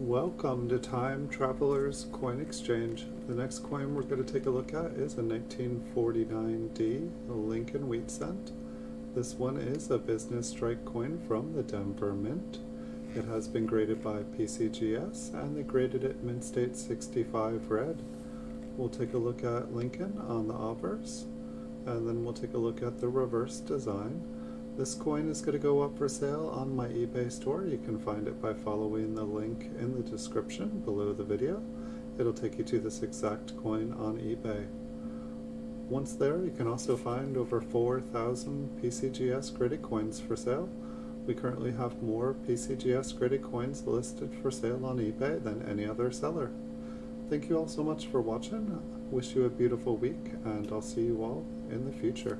Welcome to Time Traveler's Coin Exchange. The next coin we're going to take a look at is a 1949D Lincoln Wheat Cent. This one is a business strike coin from the Denver Mint. It has been graded by PCGS and they graded it Mint State 65 red. We'll take a look at Lincoln on the obverse and then we'll take a look at the reverse design. This coin is going to go up for sale on my eBay store. You can find it by following the link in the description below the video. It'll take you to this exact coin on eBay. Once there, you can also find over 4,000 PCGS graded coins for sale. We currently have more PCGS graded coins listed for sale on eBay than any other seller. Thank you all so much for watching. Wish you a beautiful week, and I'll see you all in the future.